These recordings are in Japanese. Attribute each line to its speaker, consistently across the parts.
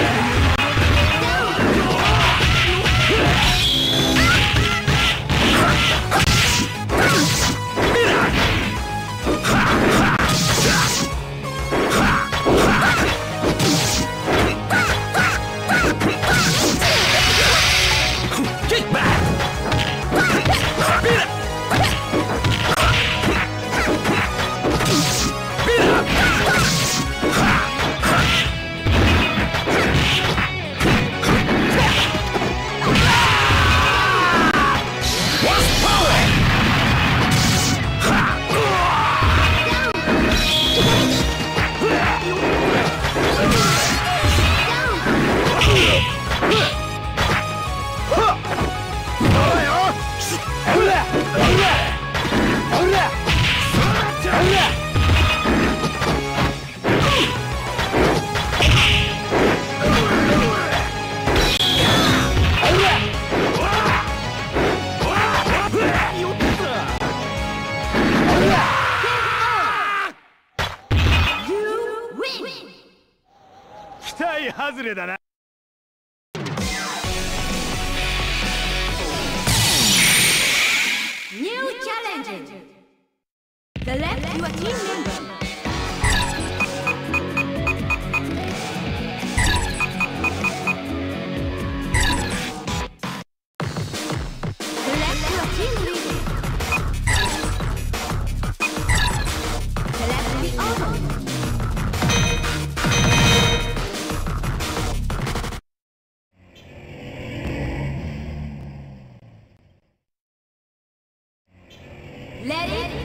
Speaker 1: Yeah. グだな。
Speaker 2: New challenges. The left, your team member. Let it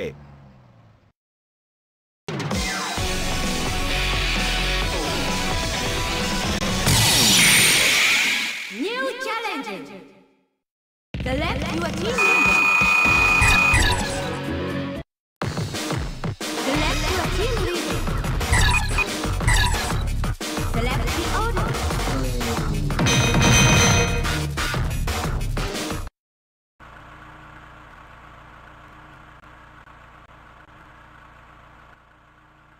Speaker 1: Hey,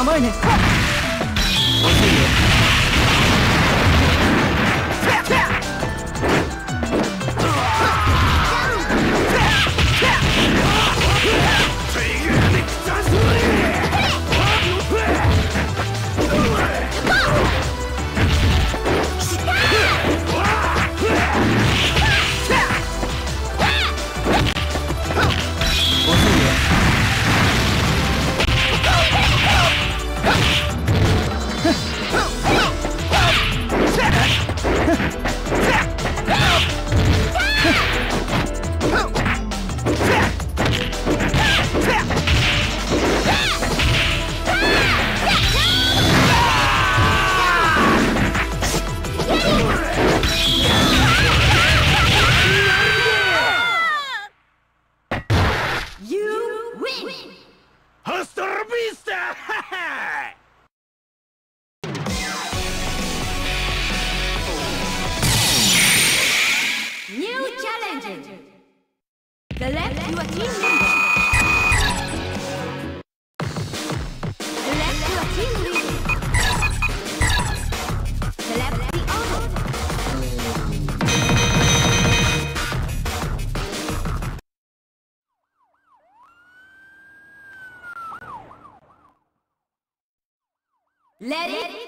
Speaker 3: 甘いね。
Speaker 2: Let it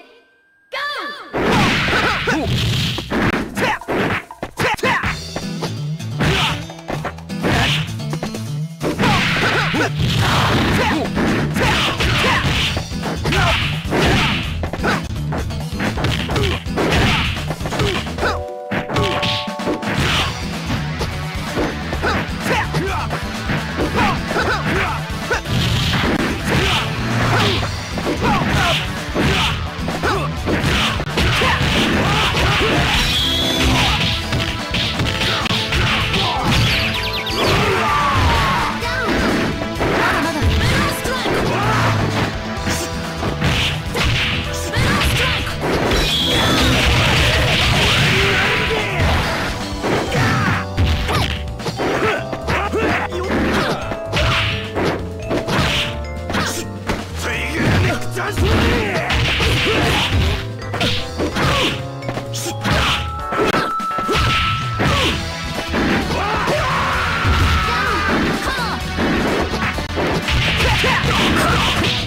Speaker 2: Yeah.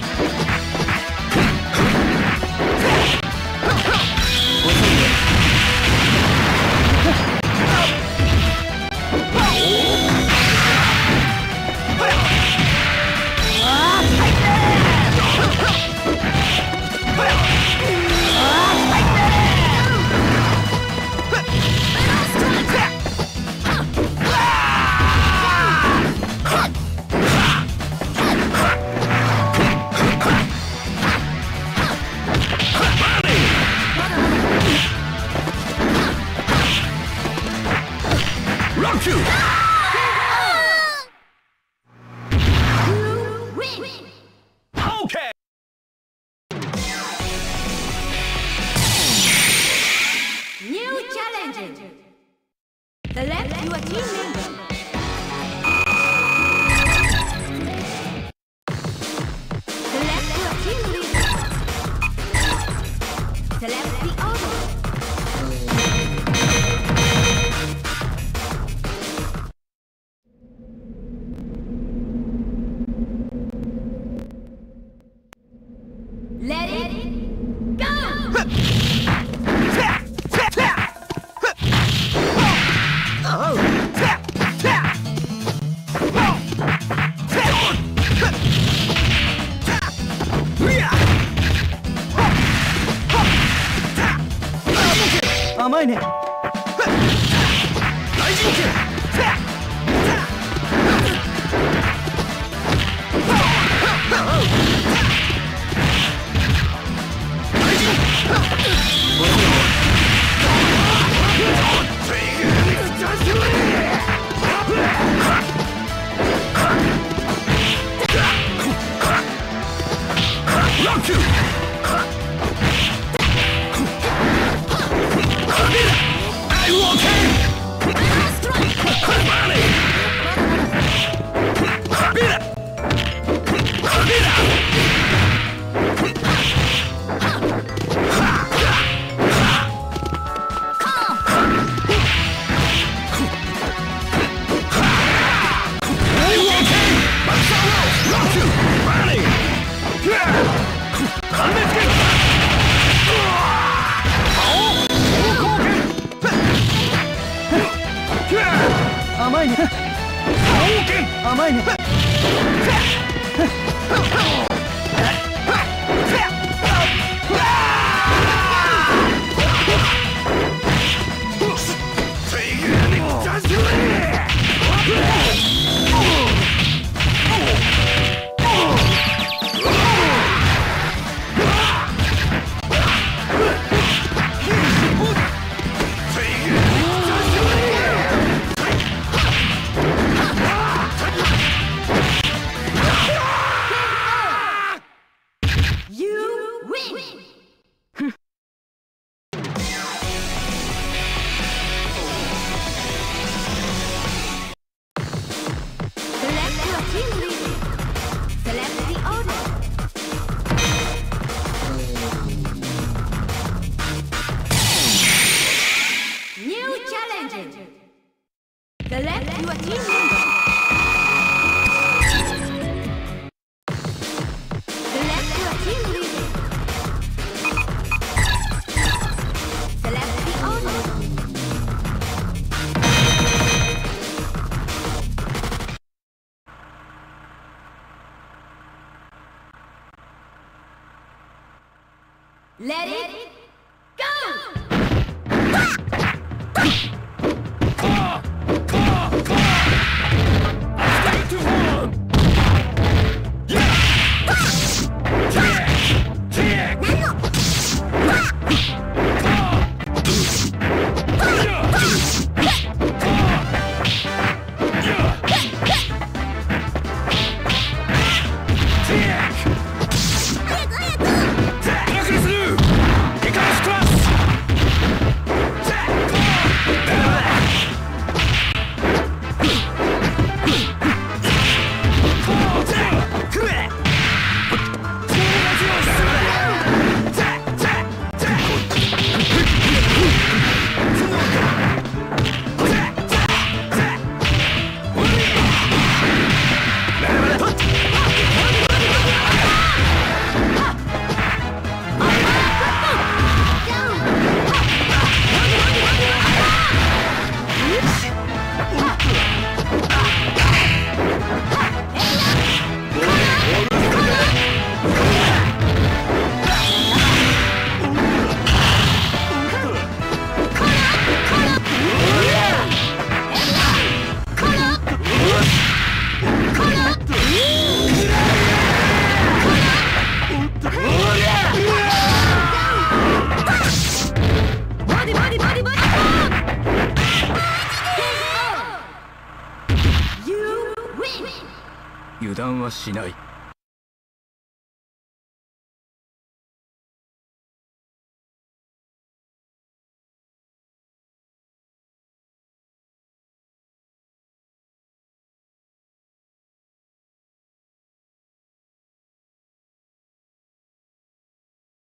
Speaker 2: 断はしない。